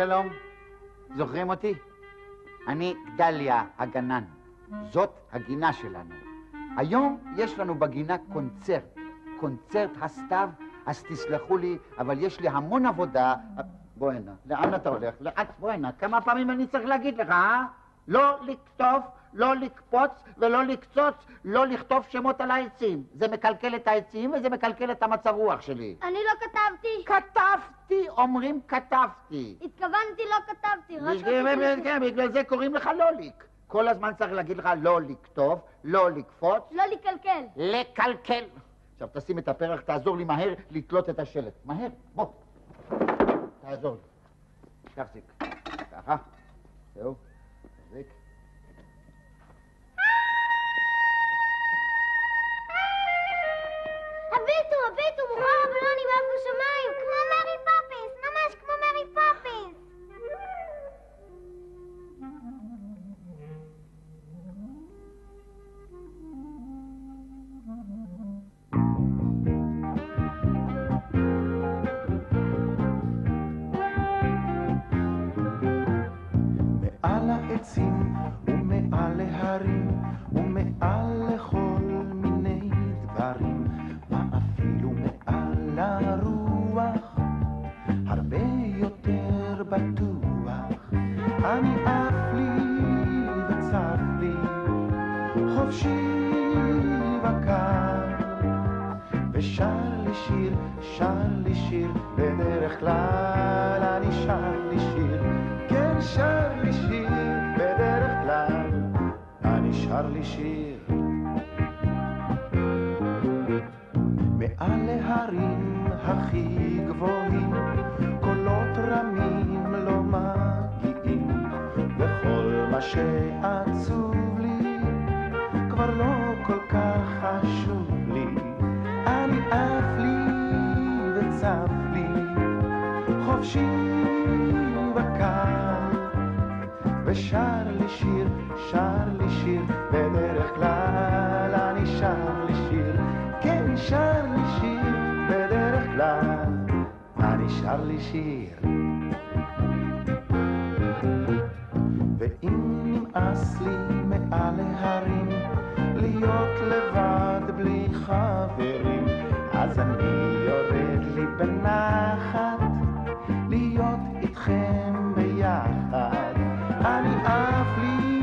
שלום, זוכרים אותי? אני גדליה הגנן. זאת הגינה שלנו. היום יש לנו בגינה קונצרט, קונצרט הסתיו, אז תסלחו לי, אבל יש לי המון עבודה. בוא הנה, לאן אתה הולך? לאט, בוא הנה, כמה פעמים אני צריך להגיד לך, אה? לא לקטוף, לא לקפוץ ולא לקצוץ, לא לכתוב שמות על העצים. זה מקלקל את העצים וזה מקלקל את המצב רוח שלי. אני לא כתבתי. כתבתי, אומרים כתבתי. התכוונתי לא כתבתי, רק רציתי... כן, בגלל זה קוראים לך לוליק. כל הזמן צריך להגיד לך לא לכתוב, לא לקפוץ, לא לקלקל. לקלקל. עכשיו תשים את הפרח, תעזור לי מהר לתלות את השלט. מהר, בוא. תעזור לי. תחזיק. ככה. זהו. תחזיק. בטו, בטו, מוכר הבלונים עף בשמיים, כמו מלך. שעצוב לי כבר לא כל כך חשוב לי. אני עף לי וצף לי, חופשי וקל, ושר לי שיר, שר לי שיר, בדרך כלל אני שר לי שיר, כן שר לי שיר, בדרך כלל אני שר לי שיר. לבד בלי חברים, אז אני יורד לי בנחת להיות איתכם ביחד. אני עף לי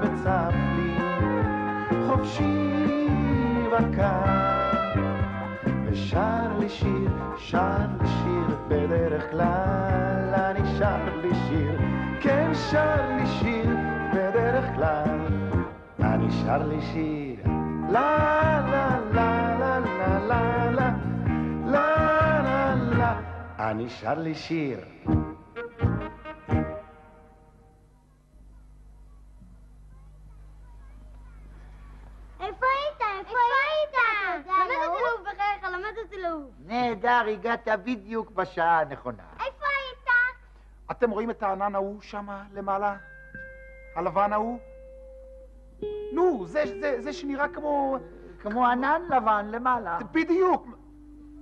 וצף לי, חופשי וקר, ושר לי שיר, שר לי שיר, בדרך כלל אני שר לי שיר, כן שר לי שיר, בדרך כלל אני שר לי שיר. נשאר לי שיר. נהדר, הגעת בדיוק בשעה הנכונה. איפה היית? אתם רואים את הענן ההוא שם למעלה? הלבן ההוא? נו, זה, זה, זה שנראה כמו... כמו ענן לבן למעלה. בדיוק.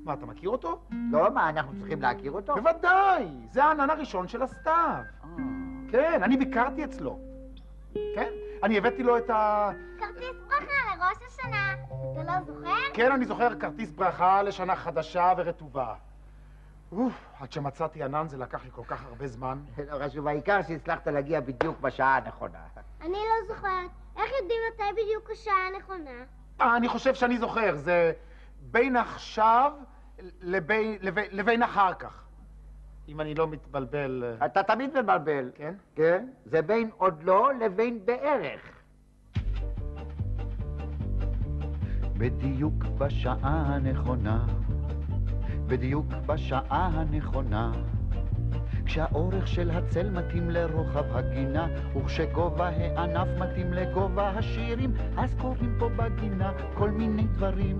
מה, אתה מכיר אותו? לא, מה, אנחנו צריכים להכיר אותו? בוודאי, זה הענן הראשון של הסתיו. אה. כן, אני ביקרתי אצלו. כן, אני הבאתי לו את ה... כרטיס ברכה לראש השנה. אתה לא זוכר? כן, אני זוכר כרטיס ברכה לשנה חדשה ורטובה. אוף, עד שמצאתי ענן זה לקח לי כל כך הרבה זמן. לא חשוב, העיקר שהצלחת להגיע בדיוק בשעה הנכונה. אני לא זוכרת. איך יודעים מתי בדיוק השעה הנכונה? אה, אני חושב שאני זוכר, זה בין עכשיו לבין, לבין, לבין אחר כך. אם אני לא מתבלבל... אה, אתה תמיד מבלבל. כן? כן? זה בין עוד לא לבין בערך. בדיוק בשעה הנכונה, בדיוק בשעה הנכונה, כשהאורך של הצל מתאים לרוחב הגינה, וכשגובה הענף מתאים לגובה השירים, אז קורים פה בגינה כל מיני דברים,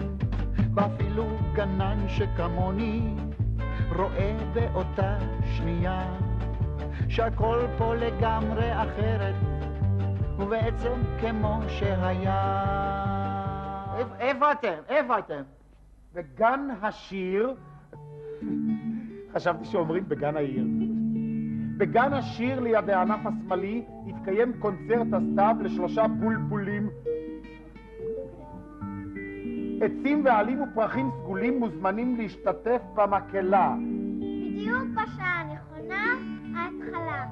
ואפילו גנן שכמוני רואה באותה שנייה שהכל פה לגמרי אחרת, ובעצם כמו שהיה. איפ- איפה אתם? איפה אתם? בגן השיר, חשבתי שאומרים בגן העיר. בגן השיר ליד הענף השמאלי יתקיים קונצרט הסתיו לשלושה בולבולים. עצים ועלים ופרחים סגולים מוזמנים להשתתף במקהלה. בדיוק בשעה הנכונה, ההתחלה.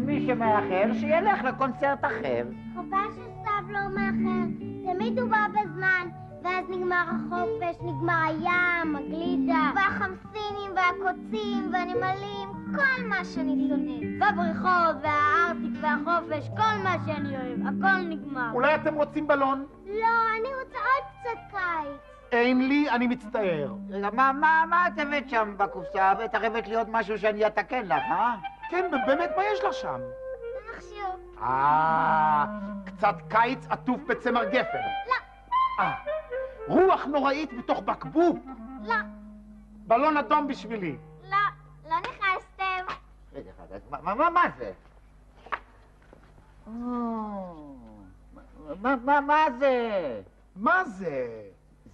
מי שמאחר, שילך לקונצרט אחר. חבל שסתיו לא מאחר, תמיד הוא בא בזמן, ואז נגמר החופש, נגמר הים, הגלידה, והחמסינים, והקוצים, והנמלים, כל מה שאני שונא. והבריכות, והארטיק, והחופש, כל מה שאני אוהב, הכל נגמר. אולי אתם רוצים בלון? לא, אני רוצה עוד קצת קיץ. אין לי, אני מצטער. רגע, מה, מה, מה את הבאת שם בקופסה? בטח הבאת לי עוד משהו שאני אתקן לך, אה? כן, באמת, מה יש לך שם? נחשוב. אה, קצת קיץ עטוף בצמר גפן. לא. אה, רוח נוראית בתוך בקבוק. לא, בלון אדום בשבילי. לא, לא נכנסתם. רגע אחד, אז מה, מה, מה, זה? מה, מה, מה זה? מה זה?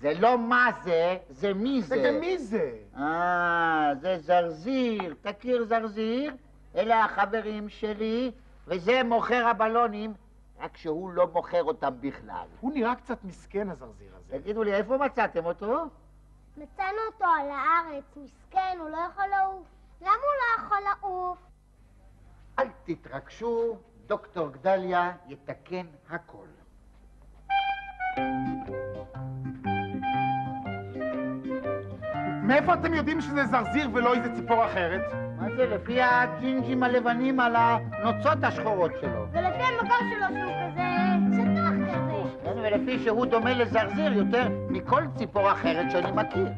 זה לא מה זה, זה מי זה. רגע, מי זה? אה, זה זרזיר. תכיר זרזיר? אלה החברים שלי, וזה מוכר הבלונים, רק שהוא לא מוכר אותם בכלל. הוא נראה קצת מסכן, הזרזיר הזה. תגידו לי, איפה מצאתם אותו? מצאנו אותו על הארץ, מסכן, הוא לא יכול לעוף. למה הוא לא יכול לעוף? אל תתרגשו, דוקטור גדליה יתקן הכל. מאיפה אתם יודעים שזה זרזיר ולא איזה ציפור אחרת? מה זה, לפי הג'ינג'ים הלבנים על הנוצות השחורות שלו. ולפי המקור שלו שהוא כזה שטוח כזה. כן, ולפי שהוא דומה לזרזיר יותר מכל ציפור אחרת שאני מכיר.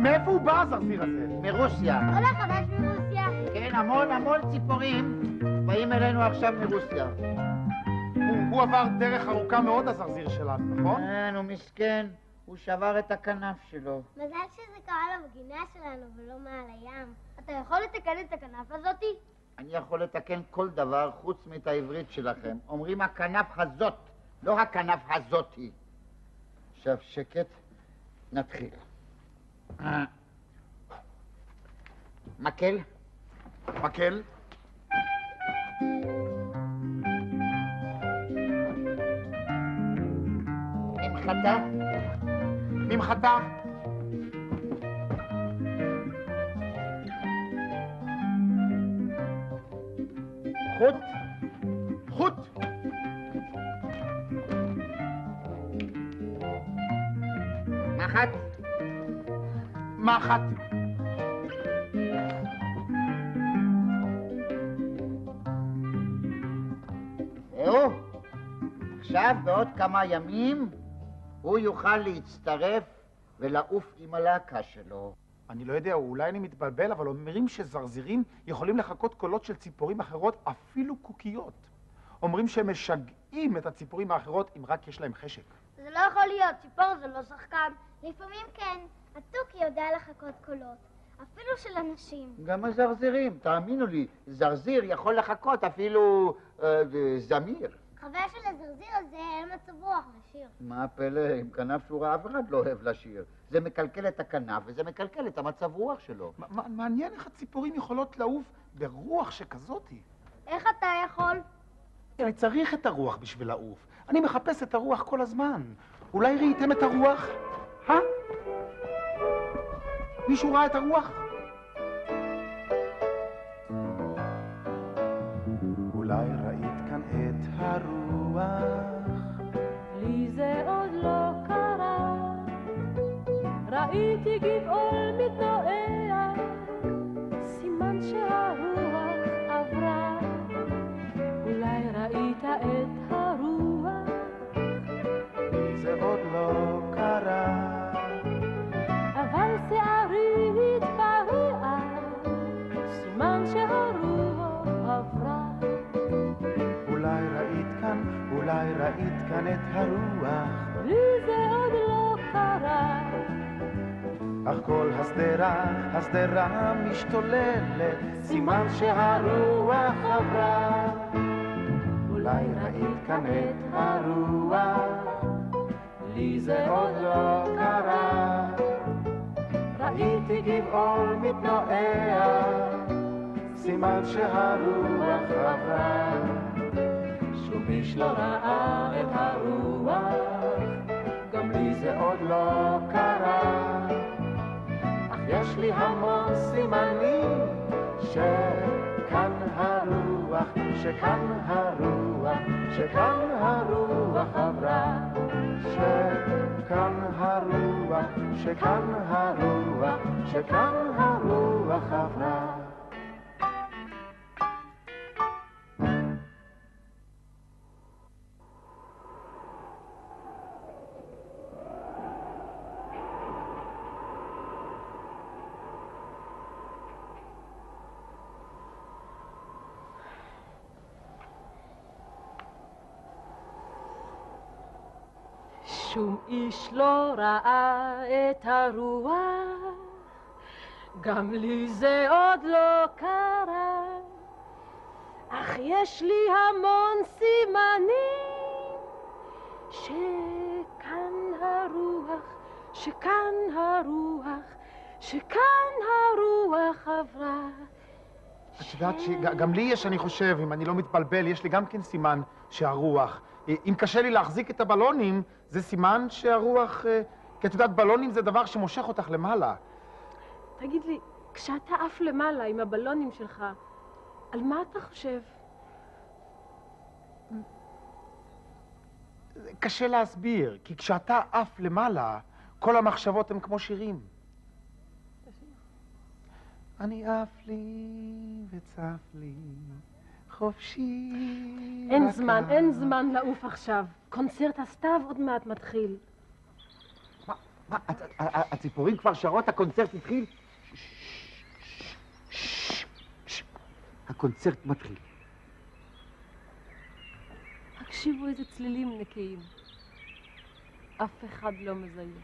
מאיפה הוא בא, הזרזיר הזה? מרוסיה. עולה חדש מרוסיה. כן, המון המון ציפורים באים אלינו עכשיו מרוסיה. הוא, הוא עבר דרך ארוכה מאוד, הזרזיר שלנו, נכון? כן, הוא מסכן, הוא שבר את הכנף שלו. מזל שזה קרה למגינה שלנו ולא מעל הים. אתה יכול לתקן את הכנף הזאתי? אני יכול לתקן כל דבר חוץ מאת העברית שלכם. אומרים הכנף הזאת, לא הכנף הזאתי. עכשיו שקט, נתחיל. מקל? מקל? ממחטה? ממחטה? חוט? חוט? מחט? מחט? זהו. עכשיו, בעוד כמה ימים, הוא יוכל להצטרף ולעוף עם הלהקה שלו. אני לא יודע, אולי אני מתבלבל, אבל אומרים שזרזירים יכולים לחקות קולות של ציפורים אחרות, אפילו קוקיות. אומרים שהם משגעים את הציפורים האחרות אם רק יש להם חשק. זה לא יכול להיות, ציפור זה לא שחקן. לפעמים כן, התוכי יודע לחכות קולות. אפילו של אנשים. גם הזרזירים, תאמינו לי, זרזיר יכול לחכות אפילו אה, זמיר. חבר של הזרזיר הזה אין מצב רוח לשיר. מה הפלא, עם כנף שורה אף אחד לא אוהב לשיר. זה מקלקל את הכנף וזה מקלקל את המצב רוח שלו. מעניין איך הציפורים יכולות לעוף ברוח שכזאתי. איך אתה יכול? אני צריך את הרוח בשביל לעוף. אני מחפש את הרוח כל הזמן. אולי ראיתם את הרוח? אה? מישהו ראה את הרוח? כאן את הרוח. לי זה עוד לא קרה, אך כל השדרה, השדרה משתוללת, סימן שהרוח עברה. אולי ראית כאן את הרוח, לי זה עוד לא קרה. ראיתי גבעול מתנועע, סימן שהרוח עברה. שום איש לא ראה את הרוח, גם לי זה עוד לא קרה. אך יש לי המון סימנים שכאן הרוח, שכאן הרוח, שכאן הרוח עברה. שכאן הרוח, שכאן הרוח, שכאן הרוח עברה. שום איש לא ראה את הרוח, גם לי זה עוד לא קרה. אך יש לי המון סימנים, שכאן הרוח, שכאן הרוח, שכאן הרוח עברה. את יודעת שגם לי יש, אני חושב, אם אני לא מתבלבל, יש לי גם כן סימן שהרוח. אם קשה לי להחזיק את הבלונים, זה סימן שהרוח... אה, כי את יודעת, בלונים זה דבר שמושך אותך למעלה. תגיד לי, כשאתה עף למעלה עם הבלונים שלך, על מה אתה חושב? קשה להסביר, כי כשאתה עף למעלה, כל המחשבות הן כמו שירים. אני עף לי וצף לי, חופשי. אין. זמן, אין זמן לעוף עכשיו. קונצרט הסתיו עוד מעט מתחיל. מה, הציפורים כבר שרות? הקונצרט התחיל? הקונצרט מתחיל. תקשיבו איזה צלילים נקיים. אף אחד לא מזייף.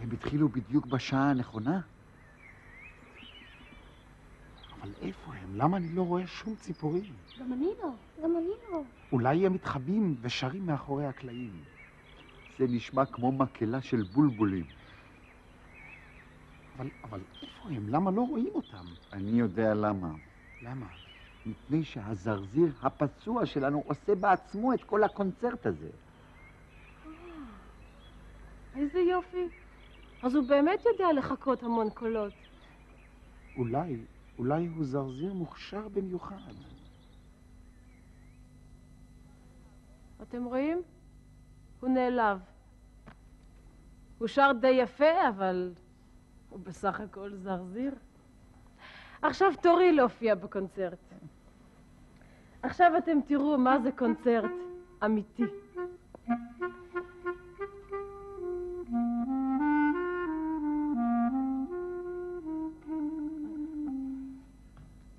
הם התחילו בדיוק בשעה הנכונה? אבל איפה הם? למה אני לא רואה שום ציפורים? גם אני לא, גם אני לא. אולי הם מתחבאים ושרים מאחורי הקלעים. זה נשמע כמו מקהלה של בולבולים. אבל, אבל איפה הם? למה לא רואים אותם? אני יודע למה. למה? מפני שהזרזיר הפצוע שלנו עושה בעצמו את כל הקונצרט הזה. איזה יופי. אז הוא באמת יודע לחכות המון קולות. אולי, אולי הוא זרזיר מוכשר במיוחד. אתם רואים? הוא נעלב. הוא שר די יפה, אבל הוא בסך הכל זרזיר. עכשיו תורי להופיע בקונצרט. עכשיו אתם תראו מה זה קונצרט אמיתי.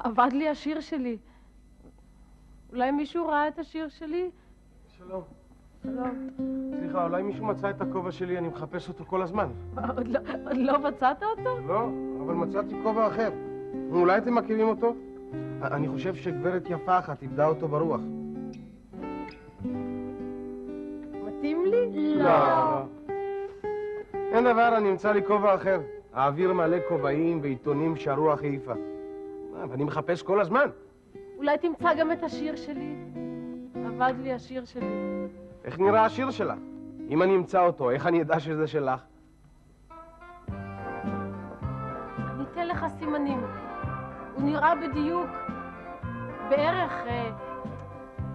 אבד לי השיר שלי. אולי מישהו ראה את השיר שלי? שלום. שלום. סליחה, אולי מישהו מצא את הכובע שלי, אני מחפש אותו כל הזמן. עוד לא, עוד לא מצאת אותו? לא, אבל מצאתי כובע אחר. אולי אתם מכירים אותו? אני חושב שגברת יפה אחת איבדה אותו ברוח. מתאים לי? לא. אין דבר, אני אמצא לי כובע אחר. האוויר מלא כובעים ועיתונים שהרוח העיפה. ואני מחפש כל הזמן. אולי תמצא גם את השיר שלי. אבד לי השיר שלי. איך נראה השיר שלך? אם אני אמצא אותו, איך אני אדע שזה שלך? אני אתן לך סימנים. הוא נראה בדיוק, בערך, אה,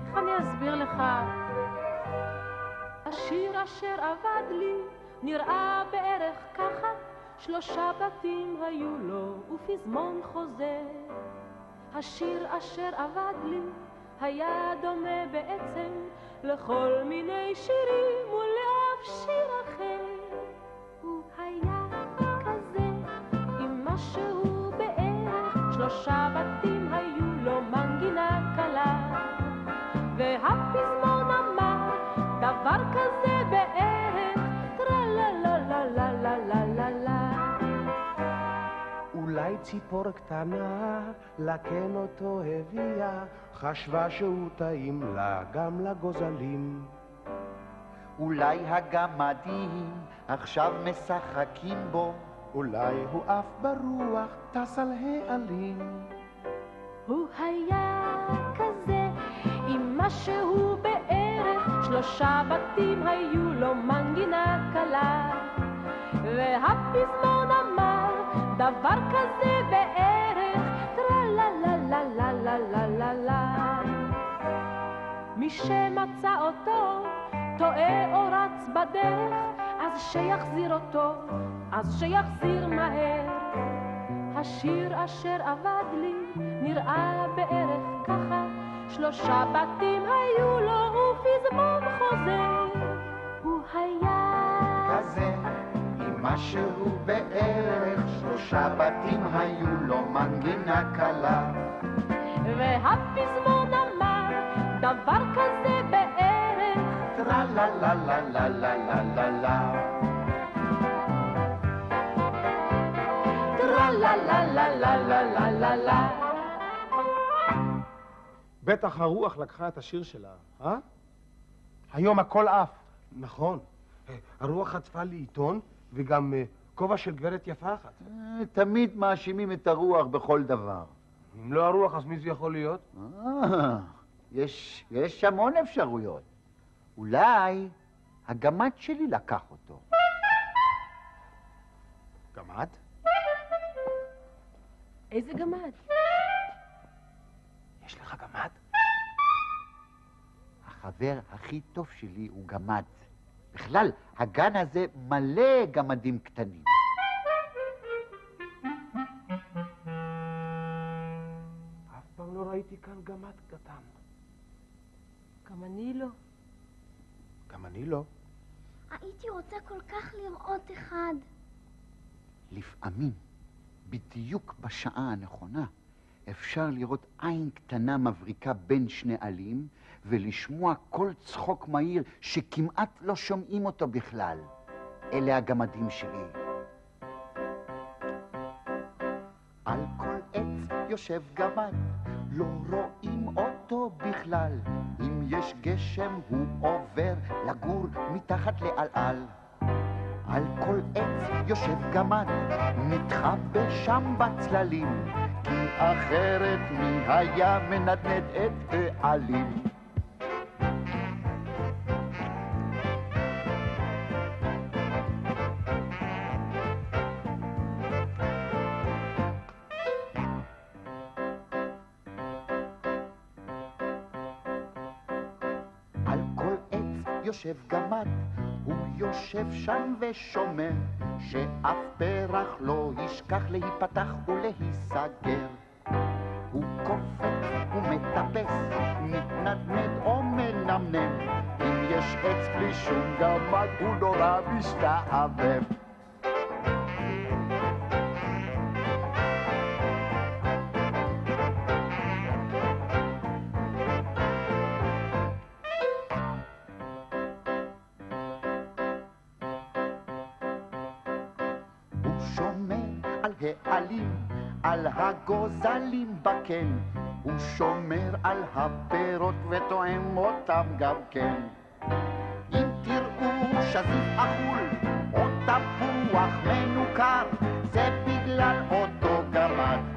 איך אני אסביר לך? השיר אשר אבד לי נראה בערך ככה, שלושה בתים היו לו ופזמון חוזר. השיר אשר אבד לי היה דומה בעצם לכל מיני שירים ולאף שיר אחר. הוא היה כזה עם משהו בערך, שלושה בתים היו לו מנגינה קלה. והפזמון אמר דבר כזה בערך, אולי ציפור קטנה לקן אותו הביאה, חשבה שהוא טעים לה גם לגוזלים. אולי הגמדים עכשיו משחקים בו. אולי הוא עף ברוח, טס על העלים. הוא היה כזה, עם משהו בערך, שלושה בתים היו לו מנגינה קלה. והפזמון דבר כזה בערך, טרה לה לה לה לה לה לה לה לה. מי שמצא אותו טועה או רץ בדרך, אז שיחזיר אותו, אז שיחזיר מהר. השיר אשר אבד לי נראה בערך ככה, שלושה בתים היו לו ופזמון חוזר. משהו בערך, שלושה בתים היו לו מנגינה קלה. והפזמון אמר דבר כזה בערך, טרה לה לה לה לה לה לה לה לה. טרה לה לה לה לה לה לה לה לה. בטח הרוח לקחה את השיר שלה, אה? היום הכל עף. נכון. אה, הרוח חטפה לי עיתון וגם אה, כובע של גברת יפה אחת. אה, תמיד מאשימים את הרוח בכל דבר. אם לא הרוח, אז מי זה יכול להיות? אה, יש, יש המון אפשרויות. אולי הגמד שלי לקח אותו. גמד? איזה גמד? יש לך גמד? החבר הכי טוב שלי הוא גמד. בכלל, הגן הזה מלא גמדים קטנים. אף פעם לא ראיתי כאן גמד קטן. גם אני לא. גם אני לא. הייתי רוצה כל כך לראות אחד. לפעמים, בדיוק בשעה הנכונה, אפשר לראות עין קטנה מבריקה בין שני עלים, ולשמוע קול צחוק מהיר שכמעט לא שומעים אותו בכלל. אלה הגמדים שלי. על כל עץ יושב גמד, לא רואים אותו בכלל. אם יש גשם הוא עובר לגור מתחת לעלעל. על כל עץ יושב גמד, מתחבא שם בצללים, כי אחרת מי היה מנדנד את העלים? יושב גמד, הוא יושב שם ושומר, שאף פרח לא ישכח להיפתח ולהיסגר. הוא קופץ ומטפס, מתנדנד או מנמנם, אם יש עץ בלי שום גמד, הוא נורא משתעמם. הגוזלים בקן. הוא שומר על הפירות וטועם אותם גם כן. אם תראו שזיף אכול או תפוח מנוכר, זה בגלל אותו גמד,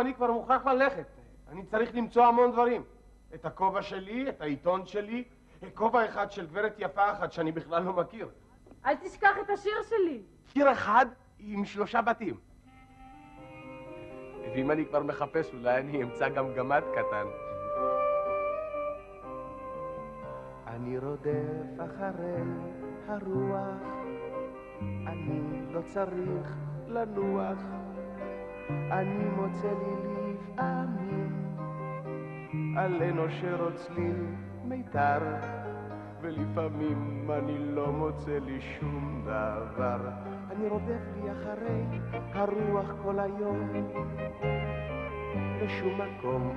אני כבר מוכרח ללכת. אני צריך למצוא המון דברים. את הכובע שלי, את העיתון שלי, כובע אחד של גברת יפה אחת שאני בכלל לא מכיר. אל תשכח את השיר שלי. קיר אחד עם שלושה בתים. ואם אני כבר מחפש, אולי אני אמצא גם גמד קטן. אני רודף אחרי הרוח, אני לא צריך לנוח, אני מוצא לי לפעמים עלה נושר צליל מיתר, ולפעמים אני לא מוצא לי שום דבר. אני רודף לי אחרי הרוח כל היום, לשום מקום.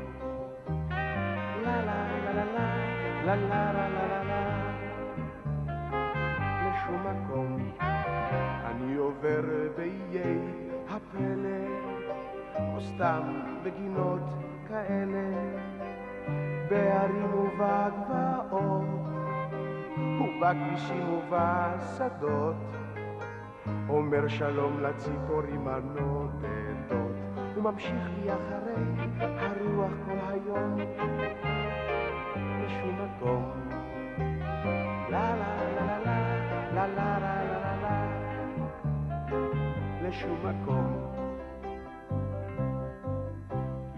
לה לה לה לה לה לה לה לה לה לה לשום מקום. אני עובר באיי פלא, או סתם בגינות כאלה, בערים ובגבעות, ובכבישים ובשדות, אומר שלום לציפורים הנודדות, וממשיך לי אחרי הרוח כל היום, לשום מקום. לה לה לה לה לה לה לה לשום מקום.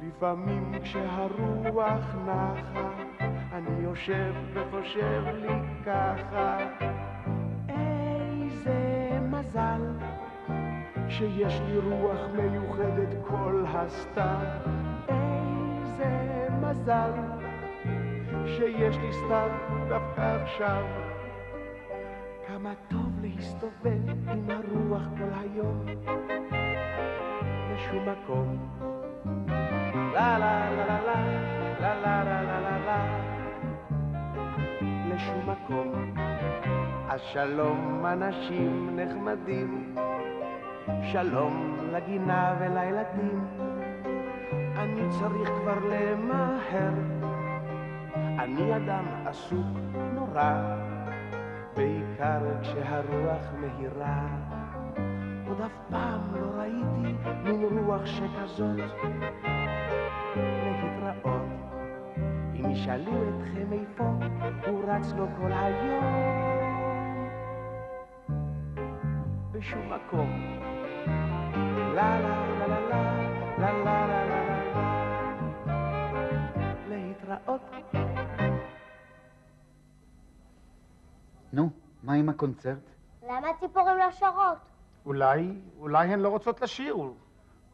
לפעמים כשהרוח נחה, אני יושב וחושב לי ככה, איזה מזל שיש לי רוח מיוחדת כל הסתיו, איזה מזל שיש לי סתיו דווקא עכשיו. להסתובב עם הרוח כל היום לשום מקום. לה לה לה לה לה לה לה לה לה לה לשום מקום. אז שלום אנשים נחמדים, שלום לגינה ולילדים. אני צריך כבר למהר, אני אדם עסוק נורא. בעיקר כשהרוח מהירה. עוד אף פעם לא ראיתי מין רוח שכזאת. להתראות, אם ישאלו אתכם איפה, הוא רץ לו כל היום. בשום מקום. לה לה לה לה לה לה לה לה להתראות. נו, מה עם הקונצרט? למה הציפורים לא שרות? אולי, אולי הן לא רוצות לשיר,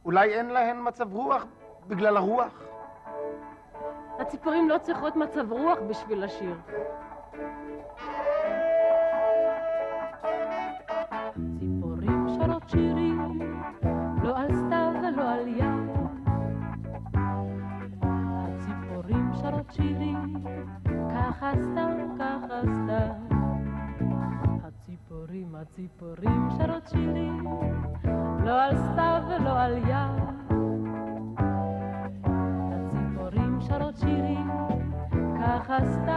אולי אין להן מצב רוח בגלל הרוח. הציפורים לא צריכות מצב רוח בשביל לשיר. ציפורים שרות שירים, לא על סתיו ולא על ים. הציפורים שרות שירים, ככה סתם. הציפורים שרות שירים, לא על סתיו ולא על ים. הציפורים שרות שירים, ככה סתם,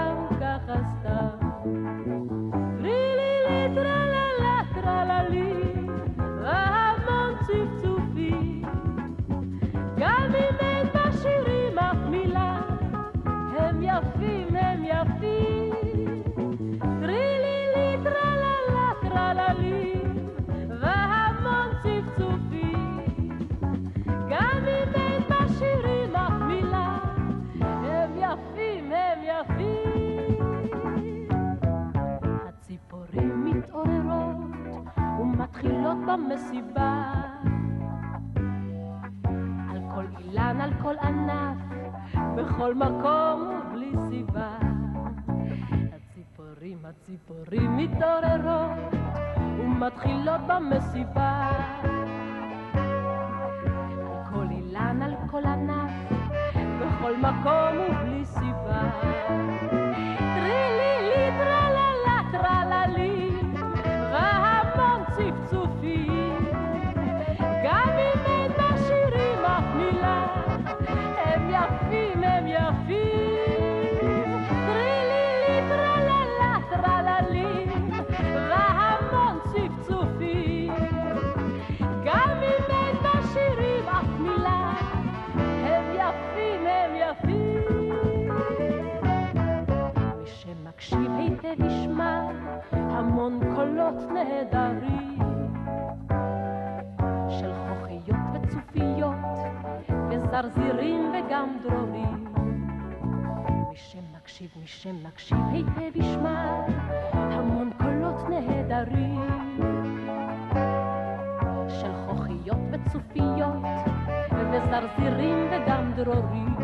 במסיבה. על כל אילן, על כל ענף, בכל מקום ובלי סיבה. הציפורים, הציפורים מתעוררות ומתחילות במסיבה. על כל אילן, על כל ענף, בכל מקום ובלי סיבה. המון קולות נהדרים של חוכיות וצופיות וזרזירים וגם דרורים. מי שמקשיב, מי שמקשיב היטב ישמע המון קולות נהדרים של חוכיות וצופיות וזרזירים וגם דרורים.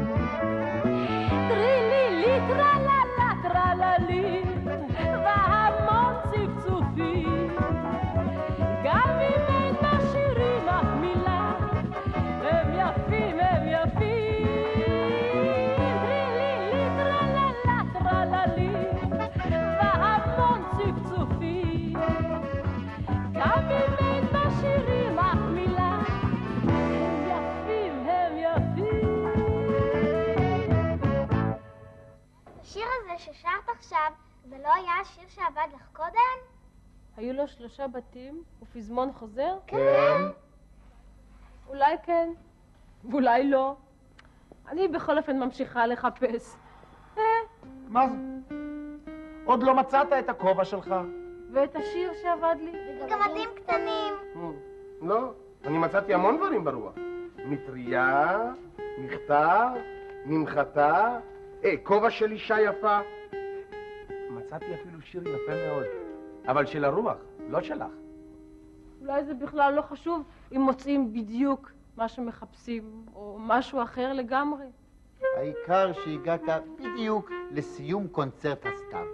טרילילי טרללה טרללי והמון לא היה השיר שעבד לך קודם? היו לו שלושה בתים ופזמון חוזר? כן. אולי כן, ואולי לא. אני בכל אופן ממשיכה לחפש. מה זה? עוד לא מצאת את הכובע שלך. ואת השיר שעבד לי? גמדים קטנים. לא, אני מצאתי המון דברים ברוח. מטריה, מכתב, ממחטה, אה, כובע של אישה יפה. מצאתי אפילו שיר יפה מאוד, אבל של הרוח, לא שלך. אולי זה בכלל לא חשוב אם מוצאים בדיוק מה שמחפשים, או משהו אחר לגמרי. העיקר שהגעת בדיוק לסיום קונצרט הסתיו.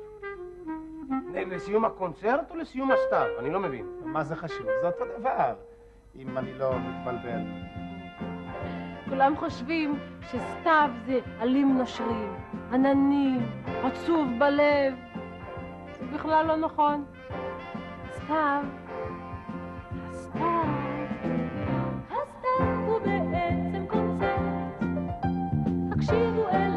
לסיום הקונצרט או לסיום הסתיו? אני לא מבין. מה זה חשוב? זה אותו דבר, אם אני לא מתבלבל. כולם חושבים שסתיו זה עלים נושרים, עננים, עצוב בלב. זה בכלל לא נכון. סתיו, הסתיו, הוא בעצם קונצרט, הקשיבו אליו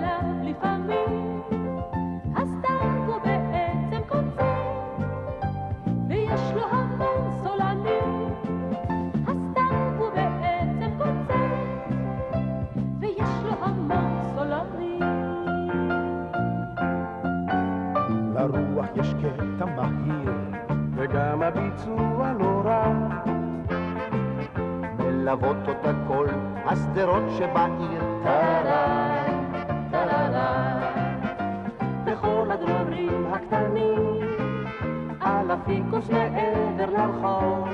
הביצוע לא רע. מלוות אותה כל השדרות שבעיר. טרה, טרה, בכל הדרורים הקטנים, על הפיקוס מעבר לרחוב,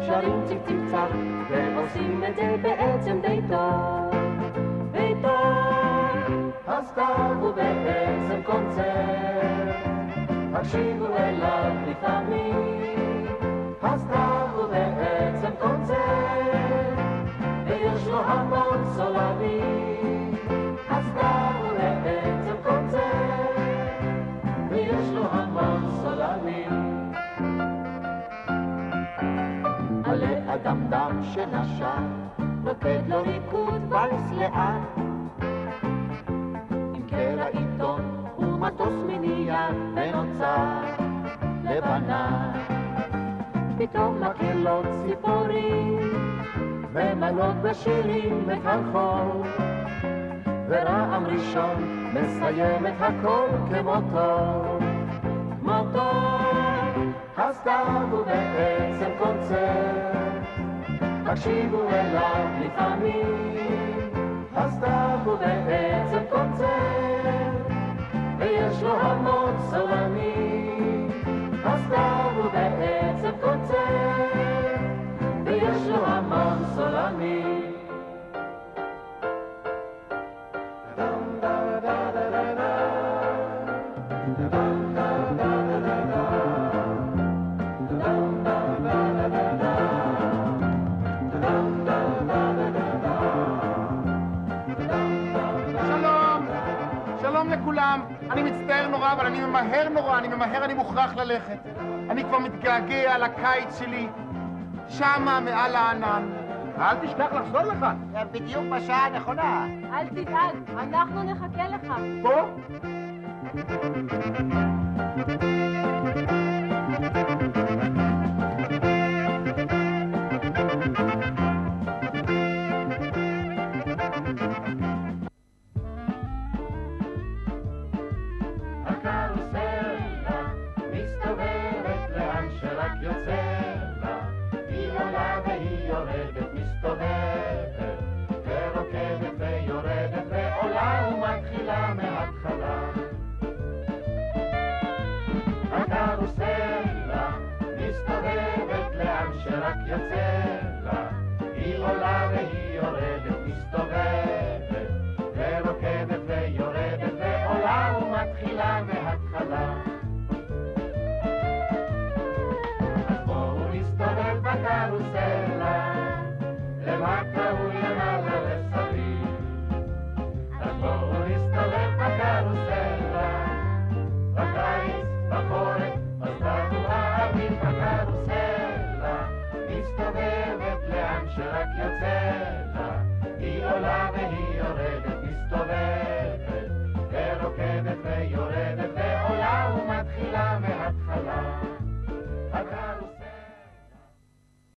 שרים ציק ציק צק, ועושים את זה בעצם די טוב, די טוב. הסתיו הוא בעצם קונצרט, הקשיבו אליו לפעמים, המון סולנים. הסתיו הוא בעצם קונצרט, ויש לו המון סולנים. עלה אדם דם שנשק, נוקד לו ריקוד ולס לאט, עם קרע עיתון ומטוס מנייר ונוצר לבנה. פתאום מקהלות ציפורים בשירים את הרחוב, ורעם ראשון מסיים את הכל כמותו, מותו. הסתיו הוא בעצם קונצרט, הקשיבו אליו לפעמים. הסתיו הוא בעצם קונצרט, ויש לו המון סולנים. הסתיו הוא בעצם קונצרט, ממהר נורא, אני ממהר, אני מוכרח ללכת. אני כבר מתגעגע לקיץ שלי, שמה מעל הענן. אל תשכח לחזור לכאן. זה בדיוק בשעה הנכונה. אל תדאג, אנחנו נחכה לך. פה? Cristo הסלע, מסתובבת לאן שרק יוצא לה, היא עולה והיא יורדת, מסתובבת